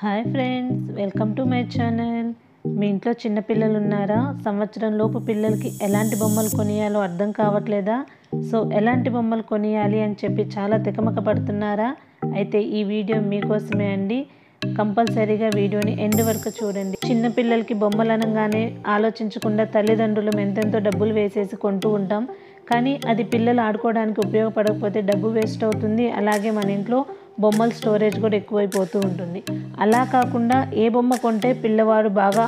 Hi friends welcome to my channel. మీ ఇంట్లో చిన్నపిల్లలు ఉన్నారా? సంవత్సరం లోపు పిల్లలకి ఎలాంటి బొమ్మలు కొనియాలో అర్థం కావట్లేదా? సో ఎలాంటి బొమ్మలు కొనియాలి అని చెప్పి చాలా తికమక పడుతున్నారా? అయితే ఈ వీడియో మీకోసమే అండి. కంపల్సరీగా వీడియోని ఎండ్ వరకు చూడండి. చిన్న పిల్లలకి బొమ్మలు అనగానే ఆలోచించకుండా తల్లిదండ్రులు ఎంతెంతో డబ్బులు వేసేసి కొంటూ ఉంటాం. కానీ అది పిల్లలు ఆడుకోవడానికి ఉపయోగపడకపోతే డబ్బు వేస్ట్ అవుతుంది. అలాగే మన ఇంట్లో బొమ్మల స్టోరేజ్ కూడా ఎక్కువైపోతూ ఉంటుంది. అలా కాకుండా ఏ బొమ్మ కొంటే పిల్లవాడు బాగా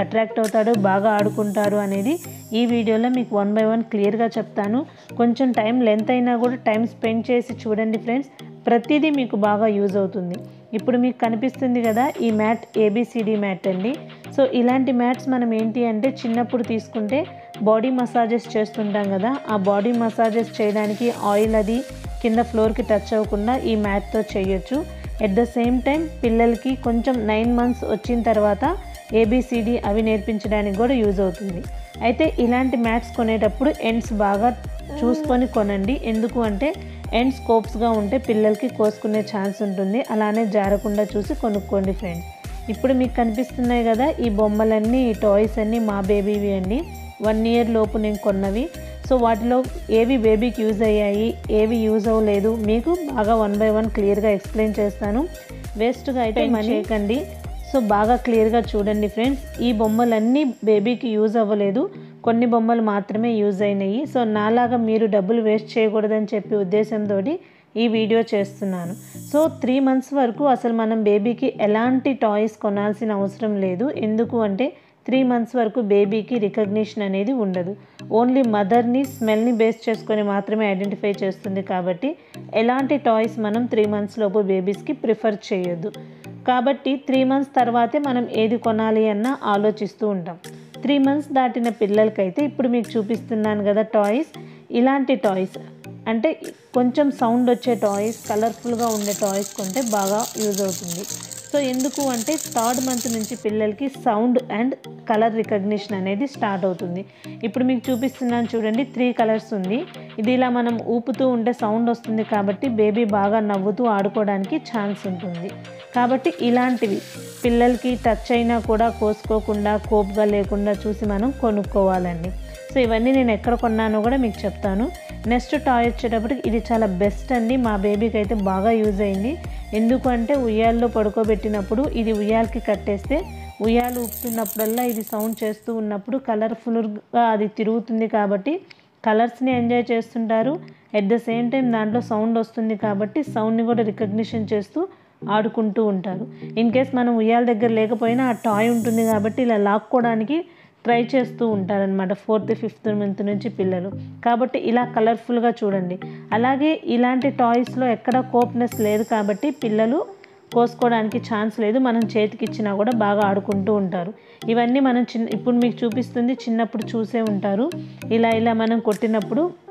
అట్రాక్ట్ అవుతాడు బాగా ఆడుకుంటారు అనేది ఈ వీడియోలో మీకు వన్ బై వన్ క్లియర్గా చెప్తాను. కొంచెం టైం లెంత్ అయినా కూడా టైం స్పెండ్ చేసి చూడండి ఫ్రెండ్స్ ప్రతిదీ మీకు బాగా యూజ్ అవుతుంది. ఇప్పుడు మీకు కనిపిస్తుంది కదా ఈ మ్యాట్ ఏబిసిడి మ్యాట్ అండి. సో ఇలాంటి మ్యాట్స్ మనం ఏంటి అంటే చిన్నప్పుడు తీసుకుంటే బాడీ మసాజెస్ చేస్తుంటాం కదా. ఆ బాడీ మసాజెస్ చేయడానికి ఆయిల్ అది కింద ఫ్లోర్కి టచ్ అవ్వకుండా ఈ మ్యాట్తో చేయొచ్చు. ఎట్ ద సేమ్ టైం పిల్లలకి కొంచెం నైన్ మంత్స్ వచ్చిన తర్వాత ఏబిసిడి అవి నేర్పించడానికి కూడా యూజ్ అవుతుంది. అయితే ఇలాంటి మ్యాట్స్ కొనేటప్పుడు ఎండ్స్ బాగా చూసుకొని కొనండి. ఎందుకు అంటే ఎండ్ స్కోప్స్గా ఉంటే పిల్లలకి కోసుకునే ఛాన్స్ ఉంటుంది. అలానే జారకుండా చూసి కొనుక్కోండి ఫ్రెండ్స్ ఇప్పుడు మీకు కనిపిస్తున్నాయి కదా ఈ బొమ్మలన్నీ ఈ టాయ్స్ అన్నీ మా బేబీవి అండి. వన్ ఇయర్ లోపు నేను కొన్నవి. సో వాటిలో ఏవి బేబీకి యూజ్ అయ్యాయి ఏవి యూజ్ అవ్వలేదు మీకు బాగా వన్ బై వన్ క్లియర్గా ఎక్స్ప్లెయిన్ చేస్తాను. వేస్ట్గా అయితే మనీ చేయకండి సో బాగా క్లియర్గా చూడండి ఫ్రెండ్స్ ఈ బొమ్మలన్నీ బేబీకి యూజ్ అవ్వలేదు. కొన్ని బొమ్మలు మాత్రమే యూజ్ అయినాయి. సో నాలాగా మీరు డబ్బులు వేస్ట్ చేయకూడదని చెప్పి ఉద్దేశంతో ఈ వీడియో చేస్తున్నాను. సో త్రీ మంత్స్ వరకు అసలు మనం బేబీకి ఎలాంటి టాయ్స్ కొనాల్సిన అవసరం లేదు. ఎందుకు అంటే త్రీ మంత్స్ వరకు బేబీకి రికగ్నిషన్ అనేది ఉండదు. ఓన్లీ మదర్ని స్మెల్ని బేస్ చేసుకొని మాత్రమే ఐడెంటిఫై చేస్తుంది కాబట్టి ఎలాంటి టాయ్స్ మనం త్రీ మంత్స్ లోపు బేబీస్కి ప్రిఫర్ చేయొద్దు. కాబట్టి త్రీ మంత్స్ తర్వాతే మనం ఏది కొనాలి అన్న ఆలోచిస్తూ ఉంటాం. త్రీ మంత్స్ దాటిన పిల్లలకైతే ఇప్పుడు మీకు చూపిస్తున్నాను కదా టాయ్స్. ఇలాంటి టాయ్స్ అంటే కొంచెం సౌండ్ వచ్చే టాయ్స్ కలర్ఫుల్గా ఉండే టాయ్స్ కొంటే బాగా యూజ్ అవుతుంది. సో ఎందుకు అంటే థర్డ్ మంత్ నుంచి పిల్లలకి సౌండ్ అండ్ కలర్ రికగ్నిషన్ అనేది స్టార్ట్ అవుతుంది. ఇప్పుడు మీకు చూపిస్తున్నాను చూడండి త్రీ కలర్స్ ఉంది. ఇది ఇలా మనం ఊపుతూ ఉంటే సౌండ్ వస్తుంది కాబట్టి బేబీ బాగా నవ్వుతూ ఆడుకోవడానికి ఛాన్స్ ఉంటుంది. కాబట్టి ఇలాంటివి పిల్లలకి టచ్ అయినా కూడా కోసుకోకుండా కోప్గా లేకుండా చూసి మనం కొనుక్కోవాలండి. సో ఇవన్నీ నేను ఎక్కడ కొన్నానో కూడా మీకు చెప్తాను. నెక్స్ట్ టాయ్ వచ్చేటప్పటికి ఇది చాలా బెస్ట్ అండి. మా బేబీకి అయితే బాగా యూజ్ అయింది. ఎందుకంటే ఉయ్యాల్లో పడుకోబెట్టినప్పుడు ఇది ఉయ్యాలకి కట్టేస్తే ఉయ్యాలు ఊపుతున్నప్పుడల్లా ఇది సౌండ్ చేస్తూ ఉన్నప్పుడు కలర్ఫుల్గా అది తిరుగుతుంది కాబట్టి కలర్స్ని ఎంజాయ్ చేస్తుంటారు. ఎట్ ద సేమ్ టైం దాంట్లో సౌండ్ వస్తుంది కాబట్టి సౌండ్ని కూడా రికగ్నిషన్ చేస్తూ ఆడుకుంటూ ఉంటారు. ఇన్ కేస్ మనం ఉయ్యాల దగ్గర లేకపోయినా ఆ టాయ్ ఉంటుంది కాబట్టి ఇలా లాక్కోవడానికి ట్రై చేస్తూ ఉంటారనమాట ఫోర్త్ ఫిఫ్త్ మంత్ నుంచి పిల్లలు. కాబట్టి ఇలా కలర్ఫుల్గా చూడండి. అలాగే ఇలాంటి టాయ్స్లో ఎక్కడ కోప్నెస్ లేదు కాబట్టి పిల్లలు కోసుకోవడానికి ఛాన్స్ లేదు. మనం చేతికి ఇచ్చినా కూడా బాగా ఆడుకుంటూ ఉంటారు. ఇవన్నీ మనం చిన్న ఇప్పుడు మీకు చూపిస్తుంది చిన్నప్పుడు చూసే ఉంటారు. ఇలా ఇలా మనం కొట్టినప్పుడు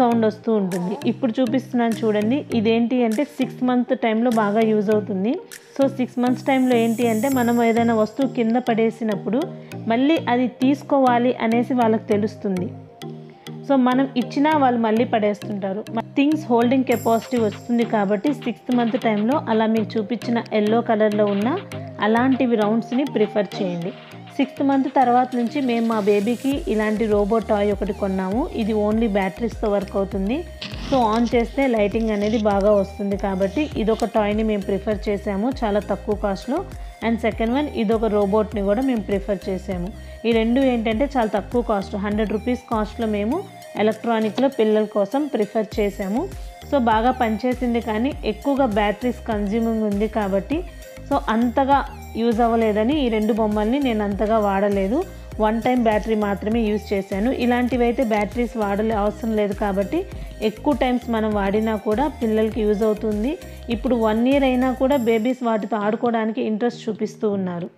సౌండ్ వస్తూ ఉంటుంది. ఇప్పుడు చూపిస్తున్నాను చూడండి. ఇదేంటి అంటే సిక్స్ మంత్ టైంలో బాగా యూజ్ అవుతుంది. సో సిక్స్ మంత్స్ టైంలో ఏంటి అంటే మనం ఏదైనా వస్తువు కింద పడేసినప్పుడు మళ్ళీ అది తీసుకోవాలి అనేసి వాళ్ళకి తెలుస్తుంది. సో మనం ఇచ్చినా వాళ్ళు మళ్ళీ పడేస్తుంటారు. థింగ్స్ హోల్డింగ్ కెపాసిటీ వస్తుంది కాబట్టి సిక్స్త్ మంత్ టైంలో అలా మీకు చూపించిన ఎల్లో కలర్లో ఉన్న అలాంటివి రౌండ్స్ని ప్రిఫర్ చేయండి. సిక్స్త్ మంత్ తర్వాత నుంచి మేము మా బేబీకి ఇలాంటి రోబోట్ టాయ్ ఒకటి కొన్నాము. ఇది ఓన్లీ బ్యాటరీస్తో వర్క్ అవుతుంది. సో ఆన్ చేస్తే లైటింగ్ అనేది బాగా వస్తుంది కాబట్టి ఇదొక టాయ్ని మేము ప్రిఫర్ చేసాము చాలా తక్కువ కాస్ట్లో. అండ్ సెకండ్ వన్ ఇదొక రోబోట్ని కూడా మేము ప్రిఫర్ చేసాము. ఈ రెండు ఏంటంటే చాలా తక్కువ కాస్ట్ హండ్రెడ్ రూపీస్ కాస్ట్లో మేము ఎలక్ట్రానిక్లో పిల్లల కోసం ప్రిఫర్ చేసాము. సో బాగా పనిచేసింది కానీ ఎక్కువగా బ్యాటరీస్ కన్జ్యూమింగ్ ఉంది కాబట్టి సో అంతగా యూజ్ అవ్వలేదని ఈ రెండు బొమ్మల్ని నేను అంతగా వాడలేదు. వన్ టైం బ్యాటరీ మాత్రమే యూజ్ చేశాను. ఇలాంటివి అయితే బ్యాటరీస్ వాడలే అవసరం లేదు కాబట్టి ఎక్కువ టైమ్స్ మనం వాడినా కూడా పిల్లలకి యూజ్ అవుతుంది. ఇప్పుడు వన్ ఇయర్ అయినా కూడా బేబీస్ వాటితో ఆడుకోవడానికి ఇంట్రెస్ట్ చూపిస్తూ ఉన్నారు.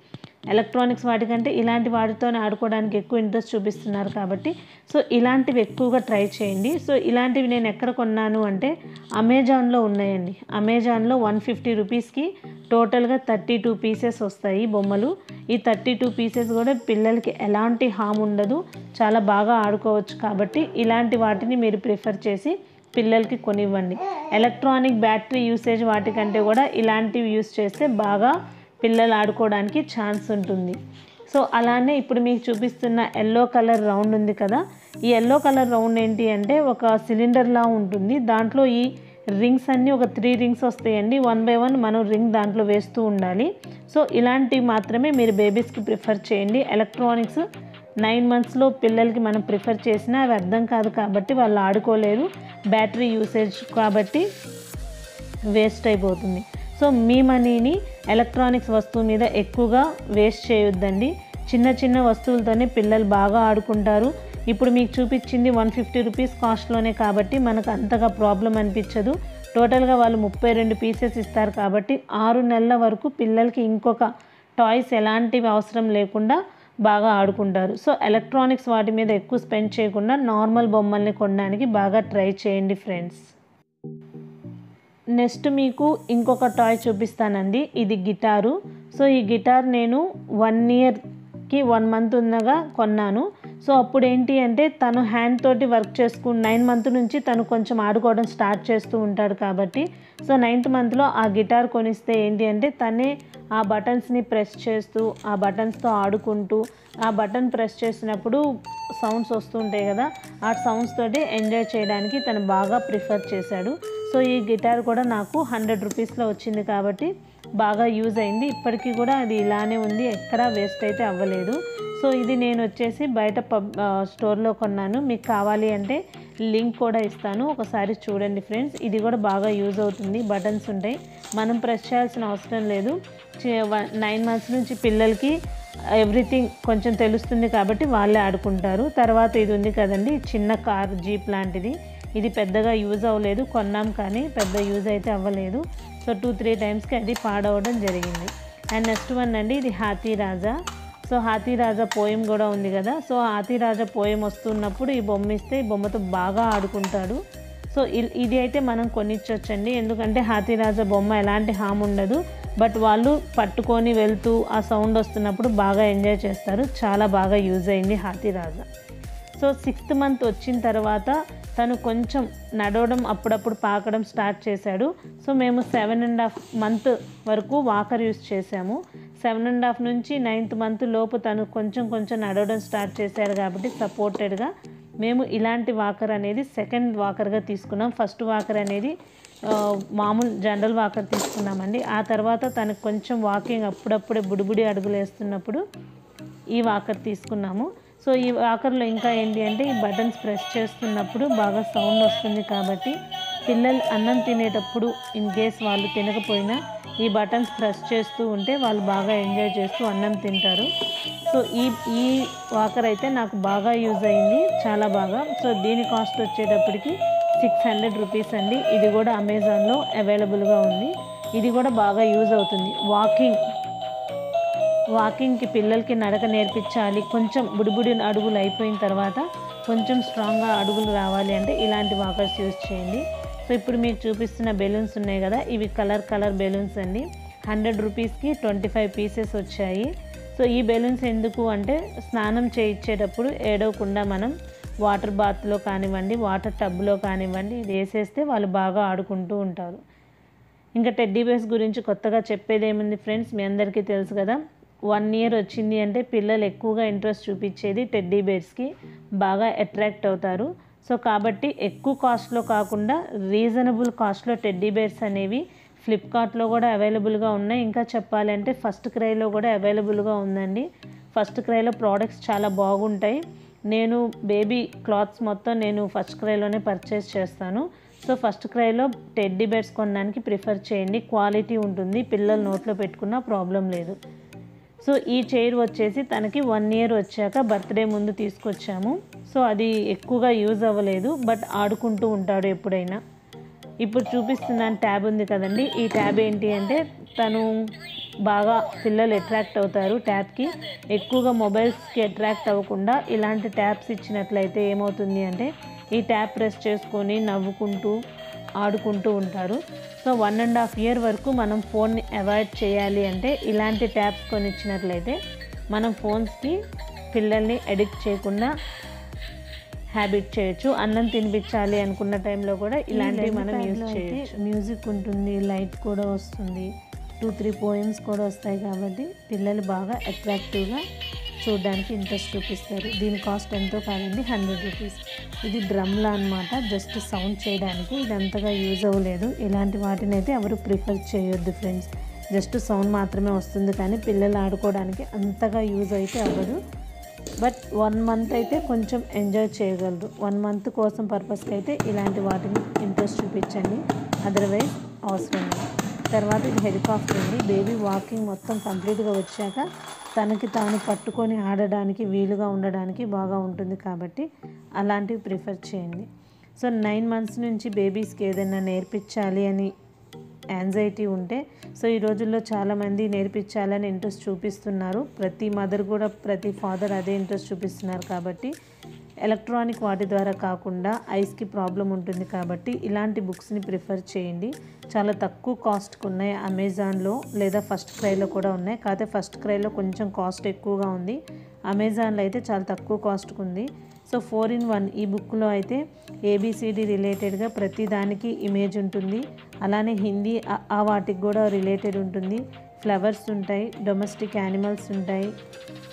ఎలక్ట్రానిక్స్ వాటికంటే ఇలాంటి వాటితోనే ఆడుకోవడానికి ఎక్కువ ఇంట్రెస్ట్ చూపిస్తున్నారు కాబట్టి సో ఇలాంటివి ఎక్కువగా ట్రై చేయండి. సో ఇలాంటివి నేను ఎక్కడ కొన్నాను అంటే అమెజాన్లో ఉన్నాయండి. అమెజాన్లో వన్ ఫిఫ్టీ రూపీస్కి టోటల్గా థర్టీ టూ పీసెస్ వస్తాయి బొమ్మలు. ఈ థర్టీ టూ పీసెస్ కూడా పిల్లలకి ఎలాంటి హామ్ ఉండదు. చాలా బాగా ఆడుకోవచ్చు కాబట్టి ఇలాంటి వాటిని మీరు ప్రిఫర్ చేసి పిల్లలకి కొనివ్వండి. ఎలక్ట్రానిక్ బ్యాటరీ యూసేజ్ వాటికంటే కూడా ఇలాంటివి యూస్ చేస్తే బాగా పిల్లలు ఆడుకోవడానికి ఛాన్స్ ఉంటుంది. సో అలానే ఇప్పుడు మీకు చూపిస్తున్న ఎల్లో కలర్ రౌండ్ ఉంది కదా. ఈ ఎల్లో కలర్ రౌండ్ ఏంటి అంటే ఒక సిలిండర్లా ఉంటుంది. దాంట్లో ఈ రింగ్స్ అన్నీ ఒక త్రీ రింగ్స్ వస్తాయండి. వన్ బై వన్ మనం రింగ్ దాంట్లో వేస్తూ ఉండాలి. సో ఇలాంటివి మాత్రమే మీరు బేబీస్కి ప్రిఫర్ చేయండి. ఎలక్ట్రానిక్స్ నైన్ మంత్స్లో పిల్లలకి మనం ప్రిఫర్ చేసినా అవి అర్థం కాదు కాబట్టి వాళ్ళు ఆడుకోలేరు బ్యాటరీ యూసేజ్ కాబట్టి వేస్ట్ అయిపోతుంది. సో మీ మనీని ఎలక్ట్రానిక్స్ వస్తువు మీద ఎక్కువగా వేస్ట్ చేయొద్దండి. చిన్న చిన్న వస్తువులతోనే పిల్లలు బాగా ఆడుకుంటారు. ఇప్పుడు మీకు చూపించింది వన్ ఫిఫ్టీ రూపీస్ కాస్ట్లోనే కాబట్టి మనకు అంతగా ప్రాబ్లం అనిపించదు. టోటల్గా వాళ్ళు ముప్పై రెండు పీసెస్ ఇస్తారు కాబట్టి ఆరు నెలల వరకు పిల్లలకి ఇంకొక టాయ్స్ ఎలాంటివి అవసరం లేకుండా బాగా ఆడుకుంటారు. సో ఎలక్ట్రానిక్స్ వాటి మీద ఎక్కువ స్పెండ్ చేయకుండా నార్మల్ బొమ్మల్ని కొనడానికి బాగా ట్రై చేయండి ఫ్రెండ్స్ నెక్స్ట్ మీకు ఇంకొక టాయ్ చూపిస్తానండి. ఇది గిటారు. సో ఈ గిటార్ నేను వన్ ఇయర్కి వన్ మంత్ ఉన్నగా కొన్నాను. సో అప్పుడు ఏంటి అంటే తను హ్యాండ్ తోటి వర్క్ చేసుకుని నైన్ మంత్ నుంచి తను కొంచెం ఆడుకోవడం స్టార్ట్ చేస్తూ ఉంటాడు కాబట్టి సో నైన్త్ మంత్లో ఆ గిటార్ కొనిస్తే ఏంటి అంటే తనే ఆ బటన్స్ని ప్రెస్ చేస్తూ ఆ బటన్స్తో ఆడుకుంటూ ఆ బటన్ ప్రెస్ చేసినప్పుడు సౌండ్స్ వస్తుంటాయి కదా ఆ సౌండ్స్ తోటి ఎంజాయ్ చేయడానికి తను బాగా ప్రిఫర్ చేశాడు. సో ఈ గిటార్ కూడా నాకు హండ్రెడ్ రూపీస్లో వచ్చింది కాబట్టి బాగా యూజ్ అయింది. ఇప్పటికీ కూడా అది ఇలానే ఉంది. ఎక్కడా వేస్ట్ అయితే అవ్వలేదు. సో ఇది నేను వచ్చేసి బయట పబ్ స్టోర్లో కొన్నాను. మీకు కావాలి అంటే లింక్ కూడా ఇస్తాను. ఒకసారి చూడండి ఫ్రెండ్స్. ఇది కూడా బాగా యూజ్ అవుతుంది. బటన్స్ ఉంటాయి. మనం ప్రెస్ చేయాల్సిన అవసరం లేదు. నైన్ మంత్స్ నుంచి పిల్లలకి ఎవ్రీథింగ్ కొంచెం తెలుస్తుంది కాబట్టి వాళ్ళే ఆడుకుంటారు. తర్వాత ఇది ఉంది కదండి చిన్న కార్ జీప్ లాంటిది. ఇది పెద్దగా యూజ్ అవ్వలేదు. కొన్నాం కానీ పెద్ద యూజ్ అయితే అవ్వలేదు. సో టూ త్రీ టైమ్స్కి అది పాడవడం జరిగింది. అండ్ నెక్స్ట్ వన్ అండి ఇది హాతీ రాజా. సో హాతీరాజా పోయం కూడా ఉంది కదా. సో హాతీరాజా పోయం వస్తున్నప్పుడు ఈ బొమ్మ ఇస్తే ఈ బొమ్మతో బాగా ఆడుకుంటాడు. సో ఇది అయితే మనం కొనిచ్చొచ్చండి. ఎందుకంటే హాతీరాజా బొమ్మ ఎలాంటి హామ్ ఉండదు. బట్ వాళ్ళు పట్టుకొని వెళ్తూ ఆ సౌండ్ వస్తున్నప్పుడు బాగా ఎంజాయ్ చేస్తారు. చాలా బాగా యూజ్ అయింది హాతీరాజా. సో సిక్స్త్ మంత్ వచ్చిన తర్వాత తను కొంచెం నడవడం అప్పుడప్పుడు పాకడం స్టార్ట్ చేశాడు. సో మేము సెవెన్ అండ్ హాఫ్ మంత్ వరకు వాకర్ యూస్ చేసాము సెవెన్ అండ్ హాఫ్ నుంచి నైన్త్ మంత్ లోపు తను కొంచెం కొంచెం నడవడం స్టార్ట్ చేశారు కాబట్టి సపోర్టెడ్గా మేము ఇలాంటి వాకర్ అనేది సెకండ్ వాకర్గా తీసుకున్నాం. ఫస్ట్ వాకర్ అనేది మామూలు జనరల్ వాకర్ తీసుకున్నామండి. ఆ తర్వాత తనకు కొంచెం వాకింగ్ అప్పుడప్పుడే బుడిబుడి అడుగులు వేస్తున్నప్పుడు ఈ వాకర్ తీసుకున్నాము. సో ఈ వాకర్లో ఇంకా ఏంటి అంటే ఈ బటన్స్ ప్రెస్ చేస్తున్నప్పుడు బాగా సౌండ్ వస్తుంది కాబట్టి పిల్లలు అన్నం తినేటప్పుడు ఇన్ కేస్ వాళ్ళు తినకపోయినా ఈ బటన్స్ ప్రెస్ చేస్తూ ఉంటే వాళ్ళు బాగా ఎంజాయ్ చేస్తూ అన్నం తింటారు. సో ఈ ఈ వాకర్ అయితే నాకు బాగా యూజ్ అయింది చాలా బాగా. సో దీని కాస్ట్ వచ్చేటప్పటికి సిక్స్ హండ్రెడ్ రూపీస్ అండి. ఇది కూడా అమెజాన్లో అవైలబుల్గా ఉంది. ఇది కూడా బాగా యూజ్ అవుతుంది. వాకింగ్ వాకింగ్కి పిల్లలకి నడక నేర్పించాలి. కొంచెం బుడిబుడి అడుగులు అయిపోయిన తర్వాత కొంచెం స్ట్రాంగ్గా అడుగులు రావాలి అంటే ఇలాంటి వాకర్స్ యూజ్ చేయండి. సో ఇప్పుడు మీకు చూపిస్తున్న బెలూన్స్ ఉన్నాయి కదా ఇవి కలర్ కలర్ బెలూన్స్ అండి. హండ్రెడ్ రూపీస్కి ట్వంటీ ఫైవ్ పీసెస్ వచ్చాయి. సో ఈ బెలూన్స్ ఎందుకు అంటే స్నానం చేయించేటప్పుడు ఏడవకుండా మనం వాటర్ బాత్లో కానివ్వండి వాటర్ టబ్లో కానివ్వండి ఇది వేసేస్తే వాళ్ళు బాగా ఆడుకుంటూ ఉంటారు. ఇంకా టెడ్డీ బేర్స్ గురించి కొత్తగా చెప్పేది ఏముంది ఫ్రెండ్స్ మీ అందరికీ తెలుసు కదా వన్ ఇయర్ వచ్చింది అంటే పిల్లలు ఎక్కువగా ఇంట్రెస్ట్ చూపించేది టెడ్డీ బేర్స్కి బాగా అట్రాక్ట్ అవుతారు. సో కాబట్టి ఎక్కువ కాస్ట్లో కాకుండా రీజనబుల్ కాస్ట్లో టెడ్డీ బేర్స్ అనేవి ఫ్లిప్కార్ట్లో కూడా అవైలబుల్గా ఉన్నాయి. ఇంకా చెప్పాలంటే ఫస్ట్ క్రైలో కూడా అవైలబుల్గా ఉందండి. ఫస్ట్ క్రైలో ప్రోడక్ట్స్ చాలా బాగుంటాయి. నేను బేబీ క్లాత్స్ మొత్తం నేను ఫస్ట్ క్రైలోనే పర్చేస్ చేస్తాను. సో ఫస్ట్ క్రైలో టెడ్డీ బెడ్స్ కొనడానికి ప్రిఫర్ చేయండి. క్వాలిటీ ఉంటుంది. పిల్లలు నోట్లో పెట్టుకున్న ప్రాబ్లం లేదు. సో ఈ చైర్ వచ్చేసి తనకి వన్ ఇయర్ వచ్చాక బర్త్డే ముందు తీసుకొచ్చాము. సో అది ఎక్కువగా యూజ్ అవ్వలేదు బట్ ఆడుకుంటూ ఉంటాడు ఎప్పుడైనా. ఇప్పుడు చూపిస్తున్నాను ట్యాబ్ ఉంది కదండి ఈ ట్యాబ్ ఏంటి అంటే తను బాగా పిల్లలు అట్రాక్ట్ అవుతారు ట్యాబ్కి ఎక్కువగా మొబైల్స్కి అట్రాక్ట్ అవ్వకుండా ఇలాంటి ట్యాబ్స్ ఇచ్చినట్లయితే ఏమవుతుంది అంటే ఈ ట్యాబ్ ప్రెస్ చేసుకొని నవ్వుకుంటూ ఆడుకుంటూ ఉంటారు. So one and half year వరకు మనం ఫోన్ని అవాయిడ్ చేయాలి అంటే ఇలాంటి ట్యాబ్స్ కొనిచ్చినట్లయితే మనం ఫోన్స్కి పిల్లల్ని అడిక్ట్ చేయకుండా హ్యాబిట్ చేయొచ్చు. అన్నం తినిపించాలి అనుకున్న టైంలో కూడా ఇలాంటివి మనం యూజ్ చేయొచ్చు. మ్యూజిక్ ఉంటుంది లైట్ కూడా వస్తుంది. టూ త్రీ పోయమ్స్ కూడా వస్తాయి కాబట్టి పిల్లలు బాగా అట్రాక్టివ్గా చూడడానికి ఇంట్రెస్ట్ చూపిస్తారు. దీని కాస్ట్ ఎంతో కాదండి హండ్రెడ్ రూపీస్. ఇది డ్రమ్లా అనమాట జస్ట్ సౌండ్ చేయడానికి ఇది అంతగా యూజ్ అవ్వలేదు. ఇలాంటి వాటిని అయితే ఎవరు ప్రిఫర్ చేయొద్దు ఫ్రెండ్స్. జస్ట్ సౌండ్ మాత్రమే వస్తుంది కానీ పిల్లలు ఆడుకోవడానికి అంతగా యూజ్ అయితే అవ్వదు. బట్ వన్ మంత్ అయితే కొంచెం ఎంజాయ్ చేయగలరు. వన్ మంత్ కోసం పర్పస్కి అయితే ఇలాంటి వాటిని ఇంట్రెస్ట్ చూపించండి. అదర్వైజ్ అవసరం లేదు. తర్వాత ఇది హెలికాప్టర్ అండి. బేబీ వాకింగ్ మొత్తం కంప్లీట్గా వచ్చాక తనకి తాను పట్టుకొని ఆడడానికి వీలుగా ఉండడానికి బాగా ఉంటుంది కాబట్టి అలాంటివి ప్రిఫర్ చేయండి. సో నైన్ మంత్స్ నుంచి బేబీస్కి ఏదైనా నేర్పించాలి అని యాంగ్జైటీ ఉంటే సో ఈ రోజుల్లో చాలామంది నేర్పించాలని ఇంట్రెస్ట్ చూపిస్తున్నారు. ప్రతి మదర్ కూడా ప్రతి ఫాదర్ అదే ఇంట్రెస్ట్ చూపిస్తున్నారు కాబట్టి ఎలక్ట్రానిక్ వాటి ద్వారా కాకుండా ఐస్కి ప్రాబ్లం ఉంటుంది కాబట్టి ఇలాంటి బుక్స్ని ప్రిఫర్ చేయండి. చాలా తక్కువ కాస్ట్కి ఉన్నాయి అమెజాన్లో లేదా ఫస్ట్ క్రైలో కూడా ఉన్నాయి. కాకపోతే ఫస్ట్ క్రైలో కొంచెం కాస్ట్ ఎక్కువగా ఉంది. అమెజాన్లో అయితే చాలా తక్కువ కాస్ట్కి ఉంది. సో ఫోర్ ఇన్ వన్ ఈ బుక్లో అయితే ఏబిసిడి రిలేటెడ్గా ప్రతి దానికి ఇమేజ్ ఉంటుంది. అలానే హిందీ ఆ- వాటికి కూడా రిలేటెడ్ ఉంటుంది. ఫ్లవర్స్ ఉంటాయి డొమెస్టిక్ యానిమల్స్ ఉంటాయి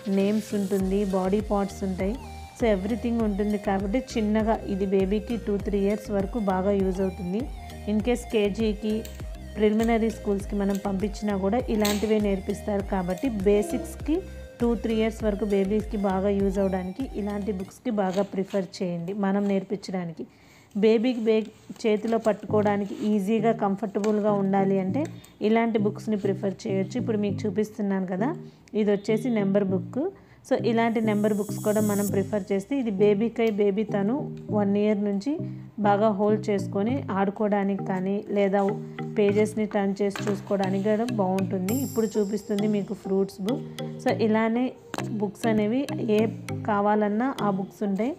నేమ్స్ ఉంటుంది బాడీ పార్ట్స్ ఉంటాయి. సో ఎవ్రీథింగ్ ఉంటుంది కాబట్టి చిన్నగా ఇది బేబీకి టూ త్రీ ఇయర్స్ వరకు బాగా యూజ్ అవుతుంది. ఇన్ కేస్ కేజీకి ప్రిలిమినరీ స్కూల్స్కి మనం పంపించినా కూడా ఇలాంటివే నేర్పిస్తారు కాబట్టి బేసిక్స్కి టూ త్రీ ఇయర్స్ వరకు బేబీస్కి బాగా యూజ్ అవ్వడానికి ఇలాంటి బుక్స్కి బాగా ప్రిఫర్ చేయండి మనం నేర్పించడానికి. బేబీకి బే చేతిలో పట్టుకోవడానికి ఈజీగా కంఫర్టబుల్గా ఉండాలి అంటే ఇలాంటి బుక్స్ని ప్రిఫర్ చేయొచ్చు. ఇప్పుడు మీకు చూపిస్తున్నాను కదా ఇది వచ్చేసి నెంబర్ బుక్ సో ఇలాంటి నెంబర్ బుక్స్ కూడా మనం ప్రిఫర్ చేస్తే ఇది బేబీకై బేబీ తను వన్ ఇయర్ నుంచి బాగా హోల్డ్ చేసుకొని ఆడుకోవడానికి కానీ లేదా పేజెస్ని టర్న్ చేసి చూసుకోవడానికి కూడా బాగుంటుంది. ఇప్పుడు చూపిస్తుంది మీకు ఫ్రూట్స్ బుక్. సో ఇలానే బుక్స్ అనేవి ఏ కావాలన్నా ఆ బుక్స్ ఉంటాయి.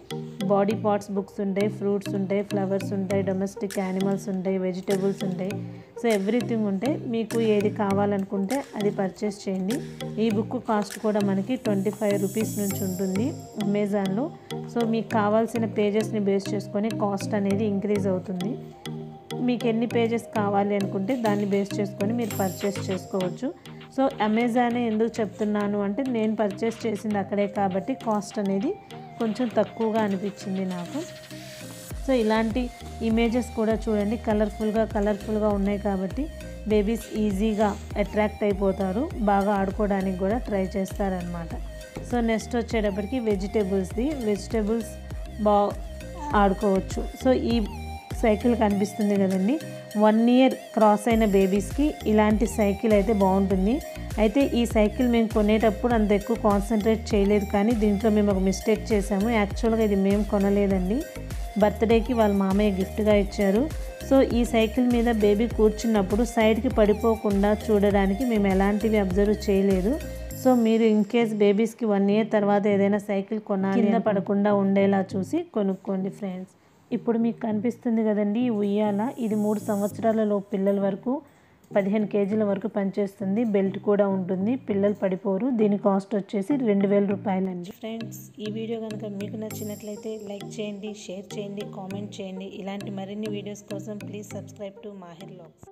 బాడీ పార్ట్స్ బుక్స్ ఉంటాయి ఫ్రూట్స్ ఉంటాయి ఫ్లవర్స్ ఉంటాయి డొమెస్టిక్ యానిమల్స్ ఉంటాయి వెజిటేబుల్స్ ఉంటాయి. సో ఎవ్రీథింగ్ ఉంటే మీకు ఏది కావాలనుకుంటే అది పర్చేస్ చేయండి. ఈ బుక్ కాస్ట్ కూడా మనకి ట్వంటీ ఫైవ్ రూపీస్ నుంచి ఉంటుంది అమెజాన్లో సో మీకు కావాల్సిన పేజెస్ని బేస్ చేసుకొని కాస్ట్ అనేది ఇంక్రీజ్ అవుతుంది. మీకు ఎన్ని పేజెస్ కావాలి అనుకుంటే దాన్ని బేస్ చేసుకొని మీరు పర్చేస్ చేసుకోవచ్చు. సో అమెజానే ఎందుకు చెప్తున్నాను అంటే నేను పర్చేస్ చేసింది అక్కడే కాబట్టి కాస్ట్ అనేది కొంచెం తక్కువగా అనిపించింది నాకు. సో ఇలాంటి ఇమేజెస్ కూడా చూడండి. కలర్ఫుల్గా కలర్ఫుల్గా ఉన్నాయి కాబట్టి బేబీస్ ఈజీగా అట్రాక్ట్ అయిపోతారు. బాగా ఆడుకోవడానికి కూడా ట్రై చేస్తారనమాట సో నెక్స్ట్ వచ్చేటప్పటికి వెజిటేబుల్స్ది వెజిటేబుల్స్ బా ఆడుకోవచ్చు. సో ఈ సైకిల్ కనిపిస్తుంది కదండి. వన్ ఇయర్ క్రాస్ అయిన బేబీస్కి ఇలాంటి సైకిల్ అయితే బాగుంటుంది. అయితే ఈ సైకిల్ మేము కొనేటప్పుడు అంత ఎక్కువ కాన్సన్ట్రేట్ చేయలేదు కానీ దీంట్లో మేము ఒక మిస్టేక్ చేసాము యాక్చువల్గా ఇది మేము కొనలేదండి. బర్త్డేకి వాళ్ళ మామయ్య గిఫ్ట్గా ఇచ్చారు. సో ఈ సైకిల్ మీద బేబీ కూర్చున్నప్పుడు సైడ్కి పడిపోకుండా చూడడానికి మేము ఎలాంటివి అబ్జర్వ్ చేయలేదు. సో మీరు ఇన్ కేస్ బేబీస్కి వన్ ఇయర్ తర్వాత ఏదైనా సైకిల్ కొనాలి కింద పడకుండా ఉండేలా చూసి కొనుక్కోండి ఫ్రెండ్స్. ఇప్పుడు మీకు కనిపిస్తుంది కదండి ఈ ఉయ్యాల. ఇది మూడు సంవత్సరాలలో పిల్లల వరకు పదిహేను కేజీల వరకు పనిచేస్తుంది. బెల్ట్ కూడా ఉంటుంది. పిల్లలు పడిపోరు. దీని కాస్ట్ వచ్చేసి రెండు వేల రూపాయలండి. ఫ్రెండ్స్ ఈ వీడియో కనుక మీకు నచ్చినట్లయితే లైక్ చేయండి షేర్ చేయండి కామెంట్ చేయండి. ఇలాంటి మరిన్ని వీడియోస్ కోసం please subscribe to Mahir logs.